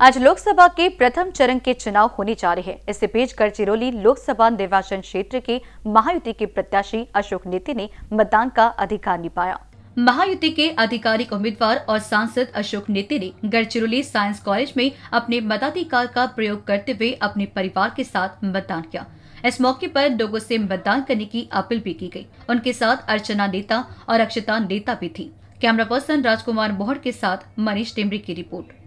आज लोकसभा के प्रथम चरण के चुनाव होने जा रहे हैं। इससे बीच गढ़चिरौली लोकसभा निर्वाचन क्षेत्र के महायुति के प्रत्याशी अशोक नेति ने मतदान का अधिकार निभाया। महायुति के आधिकारिक उम्मीदवार और सांसद अशोक नेते ने गढ़चिरौली साइंस कॉलेज में अपने मताधिकार का प्रयोग करते हुए अपने परिवार के साथ मतदान किया। इस मौके पर लोगों से मतदान करने की अपील भी की गई। उनके साथ अर्चना नेता और अक्षता नेता भी थी। कैमरा पर्सन राजकुमार मोहर के साथ मनीष टिमरी की रिपोर्ट।